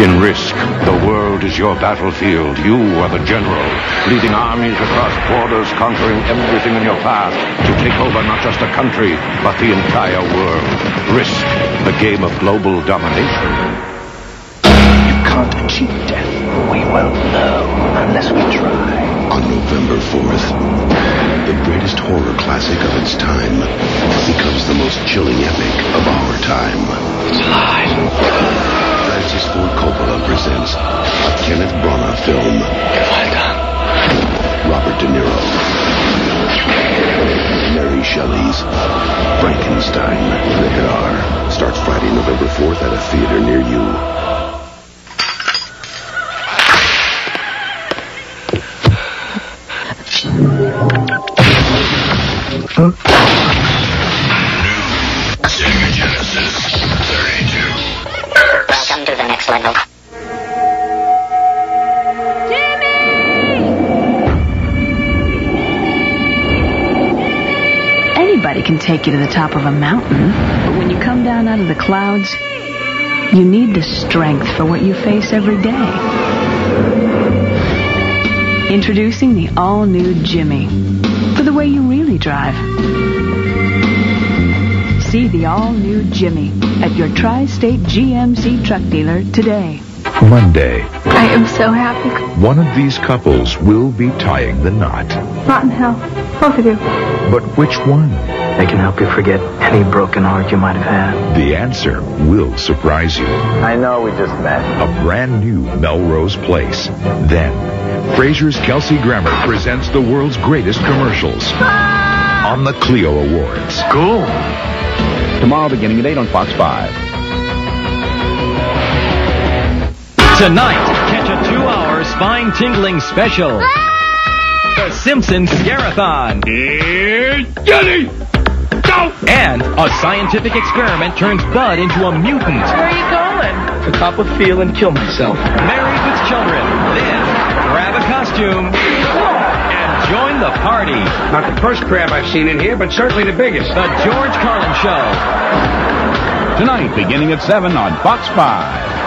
In Risk, the world is your battlefield. You are the general, leading armies across borders, conquering everything in your path to take over not just a country, but the entire world. Risk, the game of global domination. You can't achieve death. We won't know unless we try. On November 4th, the greatest horror classic of its time becomes the most chilling epic of our time. It's alive. Francis Ford Coppola presents a Kenneth Branagh film. Well done. Robert De Niro. Mary Shelley's Frankenstein. Rated R. Starts Friday, November 4th at a theater near you. Can take you to the top of a mountain, but when you come down out of the clouds, you need the strength for what you face every day. Introducing the all-new Jimmy, for the way you really drive. See the all-new Jimmy at your tri-state GMC truck dealer today. Monday, I am so happy. one of these couples will be tying the knot. Rotten hell. Both of you. But which one? They can help you forget any broken heart you might have had. The answer will surprise you. I know we just met. A brand new Melrose Place. Then, Frasier's Kelsey Grammer presents the world's greatest commercials on the Clio Awards. Cool. Tomorrow beginning at 8 on Fox 5. Tonight, catch a two-hour spine-tingling special. Ah! The Simpsons Scarathon. Here's Jenny! Go! And a scientific experiment turns Bud into a mutant. Where are you going? To cop a feel and kill myself. Married with children. Then, grab a costume and join the party. Not the first crab I've seen in here, but certainly the biggest. The George Carlin Show. Tonight, beginning at 7 on Fox 5.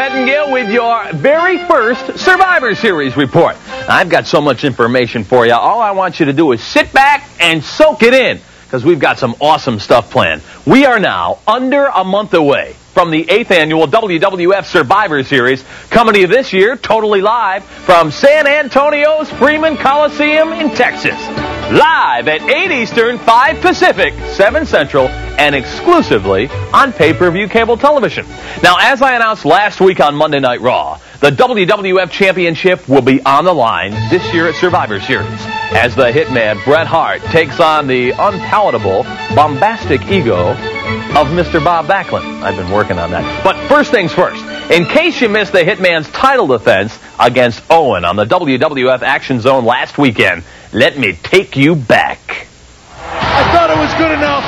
Pettengill with your very first Survivor Series report. I've got so much information for you. All I want you to do is sit back and soak it in because we've got some awesome stuff planned. We are now under a month away from the 8th annual WWF Survivor Series coming to you this year totally live from San Antonio's Freeman Coliseum in Texas. Live at 8 Eastern, 5 Pacific, 7 Central, and exclusively on pay-per-view cable television. Now, as I announced last week on Monday Night Raw, the WWF Championship will be on the line this year at Survivor Series as the hitman Bret Hart takes on the unpalatable, bombastic ego of Mr. Bob Backlund. I've been working on that. But first things first, in case you missed the hitman's title defense against Owen on the WWF Action Zone last weekend, let me take you back. I thought it was good enough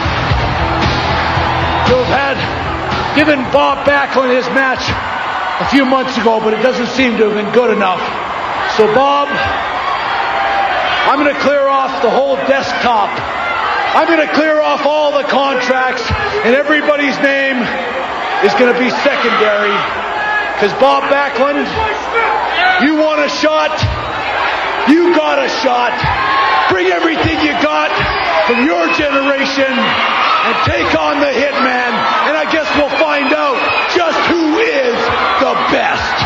to have had given Bob Backlund his match a few months ago, but it doesn't seem to have been good enough. So, Bob, I'm going to clear off the whole desktop. I'm going to clear off all the contracts, and everybody's name is going to be secondary. Because, Bob Backlund, you want a shot? You got a shot. Bring everything you got from your generation and take on the hitman. And I guess we'll find out just who is the best.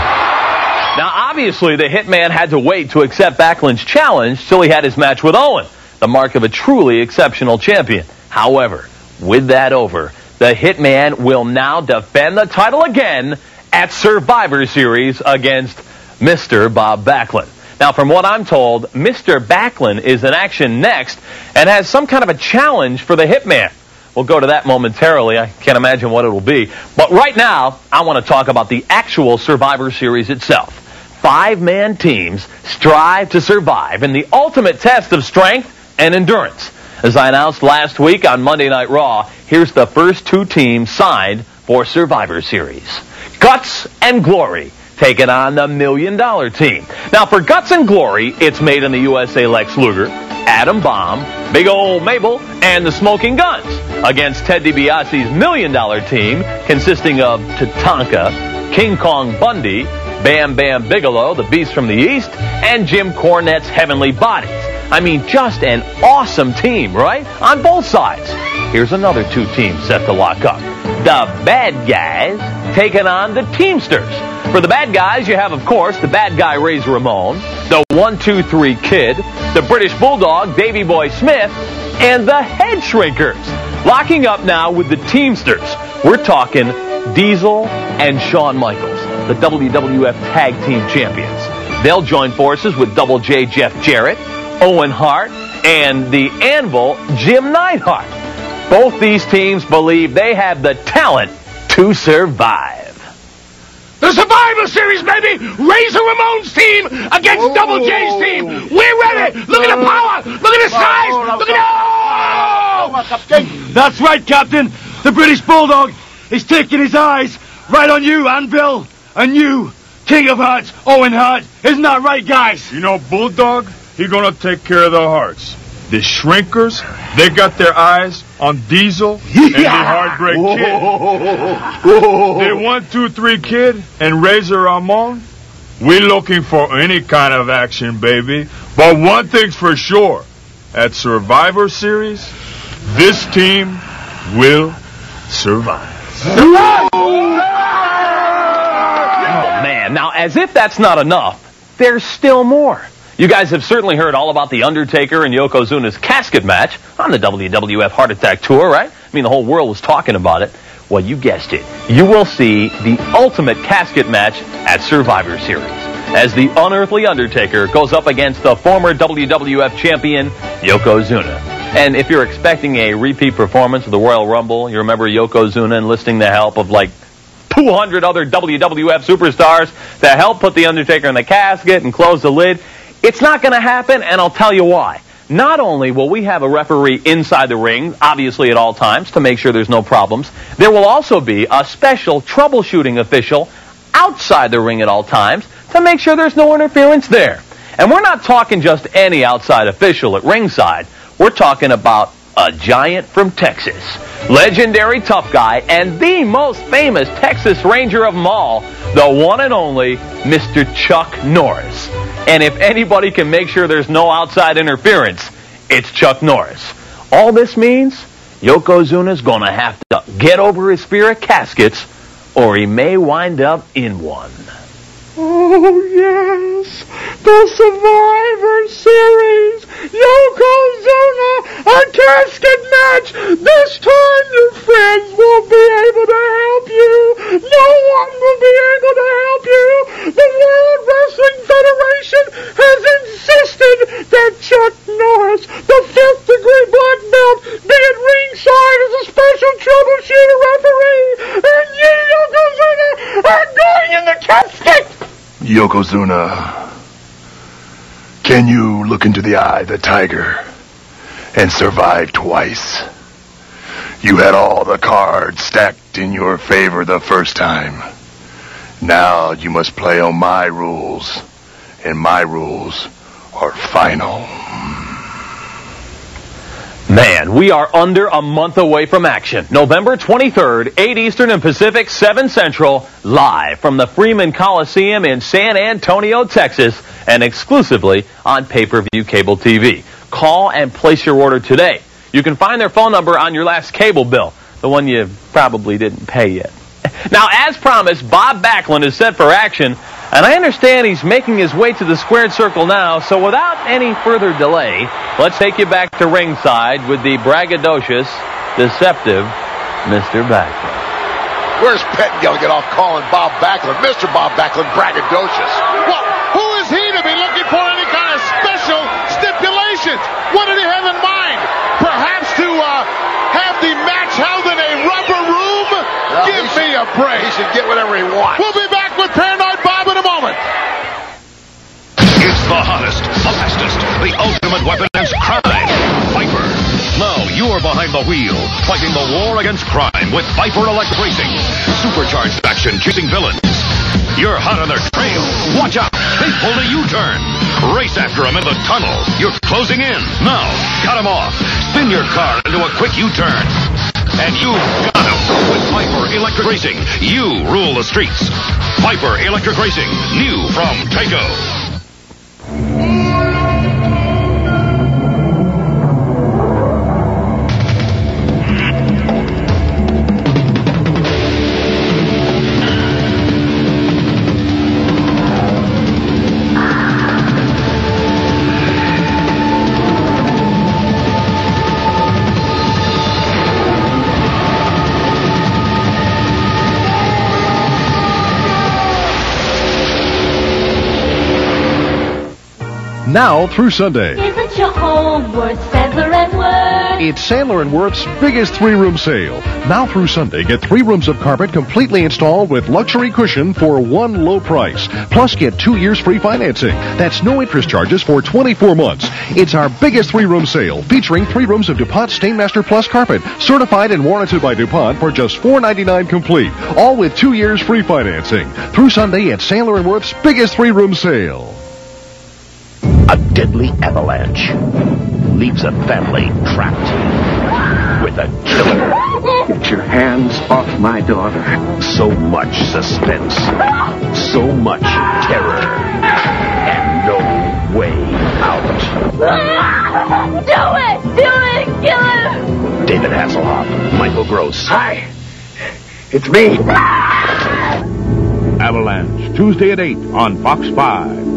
Now, obviously, the hitman had to wait to accept Backlund's challenge till he had his match with Owen, the mark of a truly exceptional champion. However, with that over, the hitman will now defend the title again at Survivor Series against Mr. Bob Backlund. Now, from what I'm told, Mr. Backlund is in action next and has some kind of a challenge for the hitman. We'll go to that momentarily. I can't imagine what it'll be. But right now, I want to talk about the actual Survivor Series itself. five-man teams strive to survive in the ultimate test of strength and endurance. As I announced last week on Monday Night Raw, here's the first two teams signed for Survivor Series. Guts and Glory taking on the Million Dollar Team. Now, for Guts and Glory, it's made in the USA Lex Luger, Adam Bomb, Big Ol' Mabel, and the Smoking Guns against Ted DiBiase's Million Dollar Team consisting of Tatanka, King Kong Bundy, Bam Bam Bigelow, the Beast from the East, and Jim Cornette's Heavenly Bodies. I mean, just an awesome team, right? On both sides. Here's another two teams set to lock up. The bad guys taking on the Teamsters. For the bad guys, you have, of course, the bad guy Razor Ramon, the 1-2-3 Kid, the British Bulldog Davy Boy Smith, and the Head Shrinkers. Locking up now with the Teamsters. We're talking Diesel and Shawn Michaels, the WWF Tag Team Champions. They'll join forces with Double J Jeff Jarrett, Owen Hart, and the Anvil Jim Neidhart. Both these teams believe they have the talent to survive. The Survivor Series, baby! Razor Ramon's team against Whoa. Double J's team! We're ready! Look at the power! Look at the size! Look at the... Mm, that's right, Captain! The British Bulldog is taking his eyes right on you, Anvil! And you, King of Hearts, Owen Hart! Isn't that right, guys? You know, Bulldog, he gonna take care of the Hearts. The Shrinkers, they got their eyes on Diesel and the Heartbreak Kid. the one, two, three kid and Razor Ramon. We're looking for any kind of action, baby. But one thing's for sure. At Survivor Series, this team will survive. Oh, man. Now, as if that's not enough, there's still more. You guys have certainly heard all about The Undertaker and Yokozuna's casket match on the WWF Heart Attack Tour, right? I mean, the whole world was talking about it. Well, you guessed it. You will see the ultimate casket match at Survivor Series as the unearthly Undertaker goes up against the former WWF champion, Yokozuna. And if you're expecting a repeat performance of the Royal Rumble, you remember Yokozuna enlisting the help of like 200 other WWF superstars to help put the Undertaker in the casket and close the lid. It's not going to happen, and I'll tell you why. Not only will we have a referee inside the ring, obviously at all times, to make sure there's no problems, there will also be a special troubleshooting official outside the ring at all times to make sure there's no interference there. And we're not talking just any outside official at ringside. We're talking about a giant from Texas, legendary tough guy, and the most famous Texas Ranger of them all, the one and only Mr. Chuck Norris. And if anybody can make sure there's no outside interference, it's Chuck Norris. All this means Yokozuna's going to have to get over his fear of caskets, or he may wind up in one. Oh, yes. The Survivor Series. Yokozuna, a casket match. This time your friends won't be able to help you. No one will be able to help you. The World Wrestling Federation has insisted that Chuck Norris, the fifth degree black belt, be at ringside as a special troubleshooter referee. And you, Yokozuna, are going in the casket. Yokozuna, can you look into the eye of the tiger and survive twice? You had all the cards stacked in your favor the first time. Now you must play on my rules, and my rules are final. Man, we are under a month away from action. November 23rd, 8 Eastern and Pacific, 7 Central, live from the Freeman Coliseum in San Antonio, Texas, and exclusively on pay-per-view cable TV. Call and place your order today. You can find their phone number on your last cable bill, the one you probably didn't pay yet. Now, as promised, Bob Backlund is set for action and I understand he's making his way to the squared circle now, so without any further delay, let's take you back to ringside with the braggadocious, deceptive Mr. Backlund. Where's Pettengill get off calling Bob Backlund? Mr. Bob Backlund braggadocious. Well, who is he to be looking for any kind of special stipulations? What did he have in mind? Perhaps to uh, have the match held in a rubber room? Give me a break. He should get whatever he wants. We'll be back with Paranoid the ultimate weapon against crime, Viper. Now you're behind the wheel, fighting the war against crime with Viper Electric Racing. Supercharged action chasing villains. You're hot on their trail. Watch out. They a U-turn. Race after them in the tunnel. You're closing in. Now, cut them off. Spin your car into a quick U-turn. And you've got them. With Viper Electric Racing, you rule the streets. Viper Electric Racing, new from Tyco. Now through Sunday. Isn't your home worth Sandler and Worth? It's Sandler and Worth's biggest three-room sale. Now through Sunday, get three rooms of carpet completely installed with luxury cushion for one low price. Plus, get two years free financing. That's no interest charges for 24 months. It's our biggest three-room sale, featuring three rooms of DuPont Stainmaster Plus carpet, certified and warranted by DuPont for just $4.99 complete. All with two years free financing. Through Sunday at Sandler and Worth's biggest three-room sale. A deadly avalanche leaves a family trapped with a killer. Get your hands off my daughter. So much suspense, so much terror, and no way out. Do it! Do it! Kill him! David Hasselhoff, Michael Gross. Hi, it's me. Avalanche, Tuesday at 8 on Fox 5.